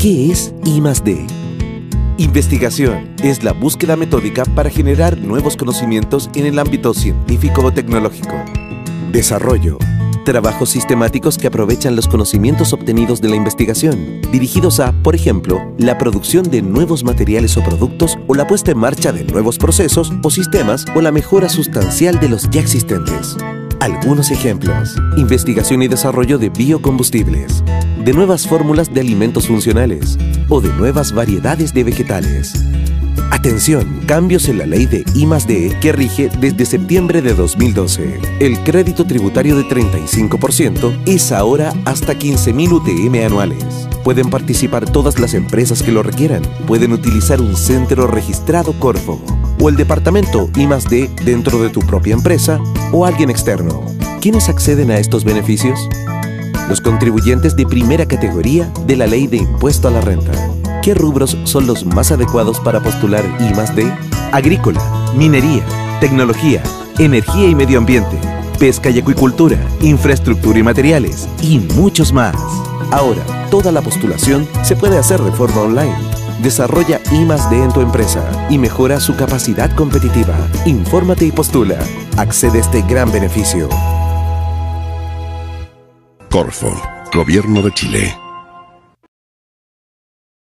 ¿Qué es I +D? Investigación es la búsqueda metódica para generar nuevos conocimientos en el ámbito científico o tecnológico. Desarrollo. Trabajos sistemáticos que aprovechan los conocimientos obtenidos de la investigación, dirigidos a, por ejemplo, la producción de nuevos materiales o productos o la puesta en marcha de nuevos procesos o sistemas o la mejora sustancial de los ya existentes. Algunos ejemplos. Investigación y desarrollo de biocombustibles, de nuevas fórmulas de alimentos funcionales o de nuevas variedades de vegetales. Atención, cambios en la ley de I que rige desde septiembre de 2012. El crédito tributario de 35% es ahora hasta 15.000 UTM anuales. Pueden participar todas las empresas que lo requieran. Pueden utilizar un centro registrado Corfo o el departamento I dentro de tu propia empresa o alguien externo. ¿Quiénes acceden a estos beneficios? Los contribuyentes de primera categoría de la ley de impuesto a la renta. ¿Qué rubros son los más adecuados para postular I D? Agrícola, minería, tecnología, energía y medio ambiente, pesca y acuicultura, infraestructura y materiales, y muchos más. Ahora, toda la postulación se puede hacer de forma online. Desarrolla I D en tu empresa y mejora su capacidad competitiva. Infórmate y postula. Accede a este gran beneficio. Corfo, Gobierno de Chile.